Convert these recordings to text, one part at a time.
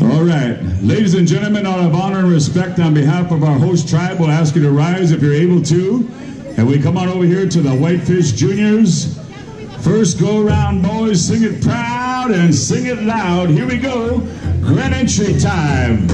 All right. Ladies and gentlemen, out of honor and respect, on behalf of our host tribe, we'll ask you to rise if you're able to. And we come on over here to the Whitefish Juniors. First go round, boys, sing it proud and sing it loud. Here we go. Greenwich time.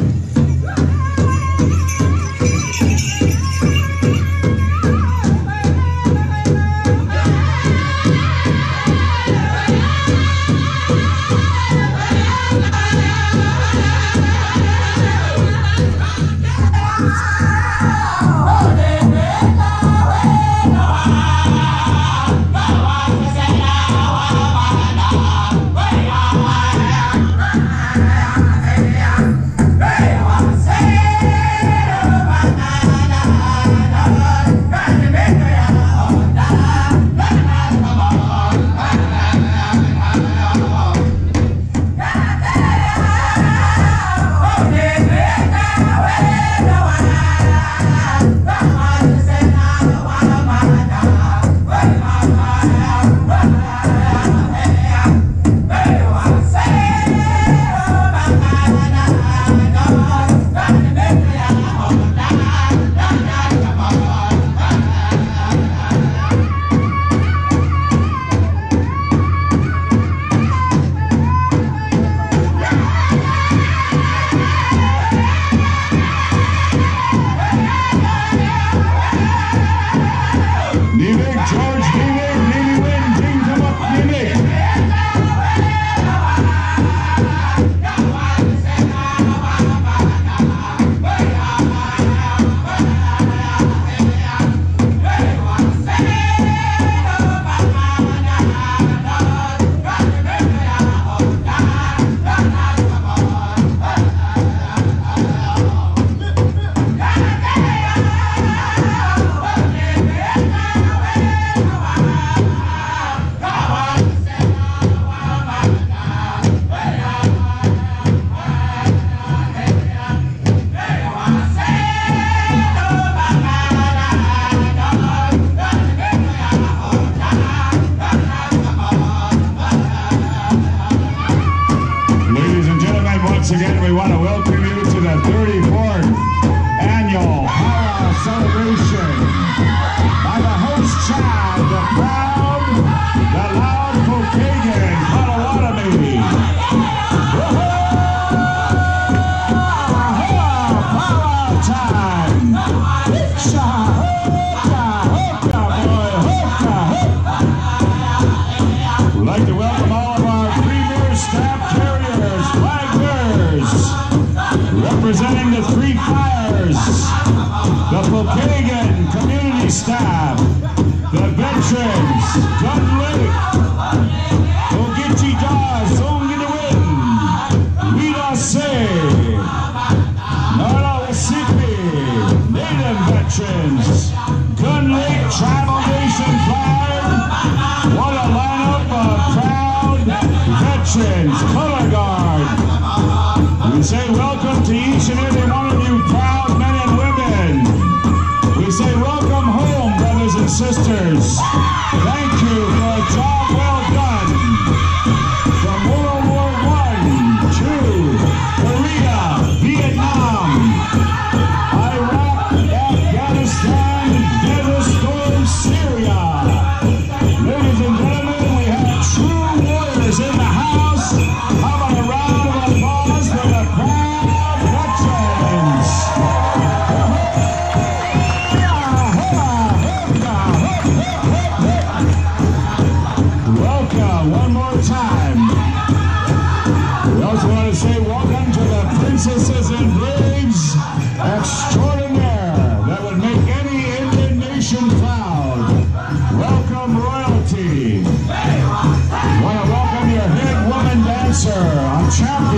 God bless.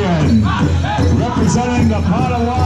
Adrian, representing the Padawan.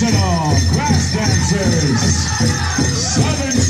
Traditional Grass Dancers, Southern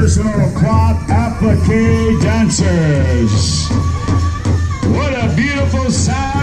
personal cloth applique dancers. What a beautiful sound!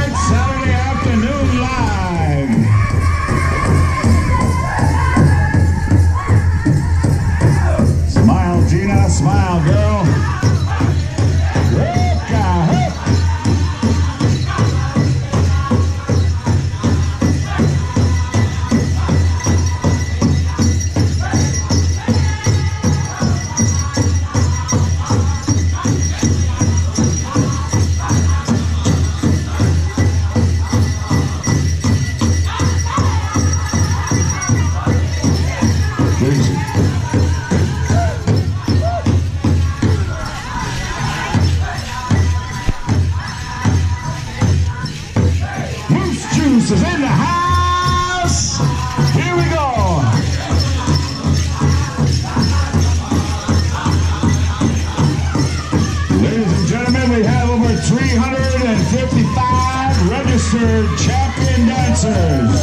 Champion Dancers.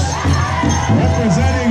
Representing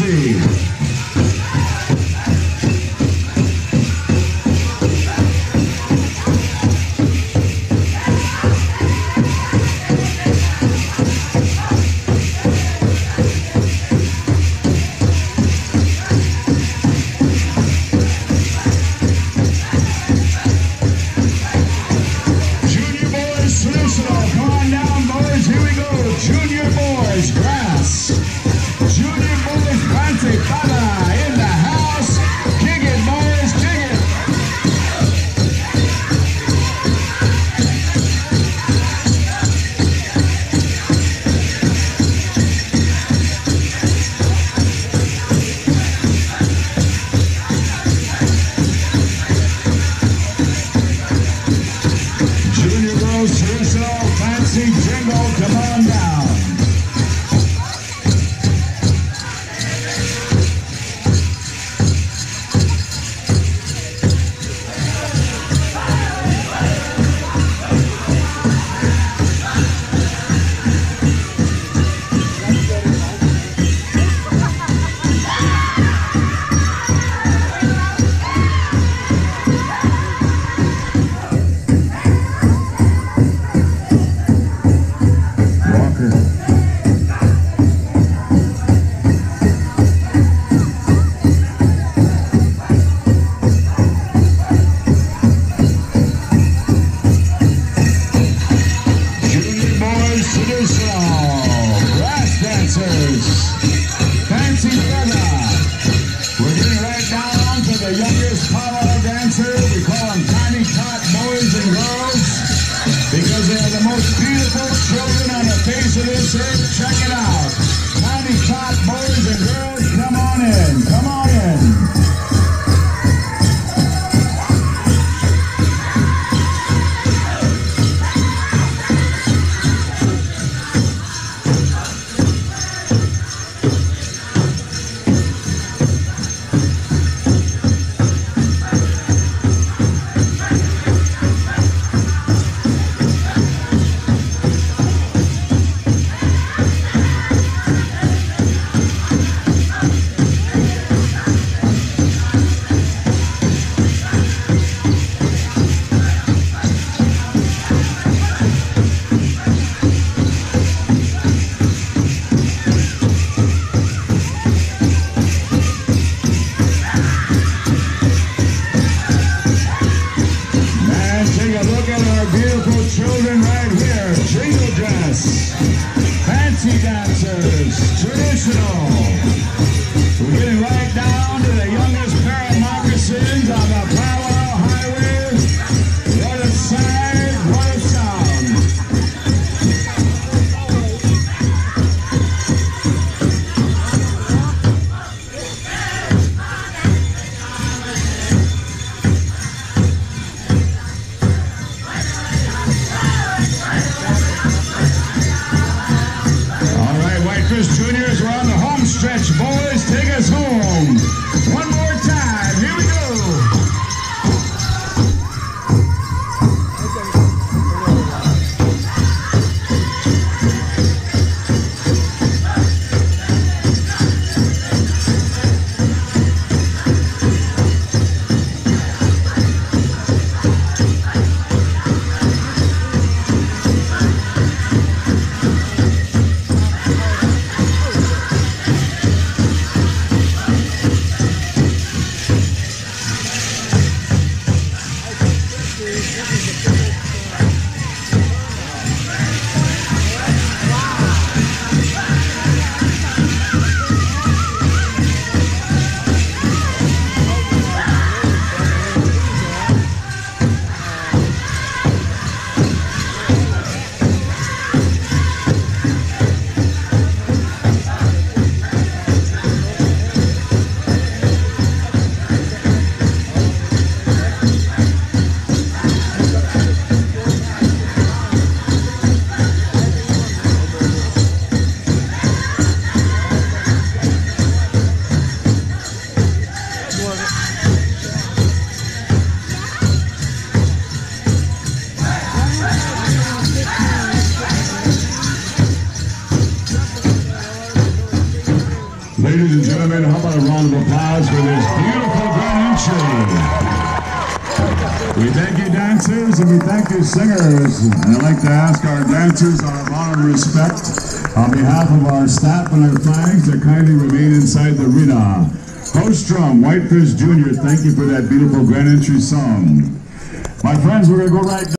Women's gentlemen, how about a round of applause for this beautiful grand entry? We thank you dancers and we thank you singers. And I'd like to ask our dancers our honor and respect on behalf of our staff and our flags to kindly remain inside the arena. Host drum, Whitefish Jr., thank you for that beautiful grand entry song. My friends, we're going to go right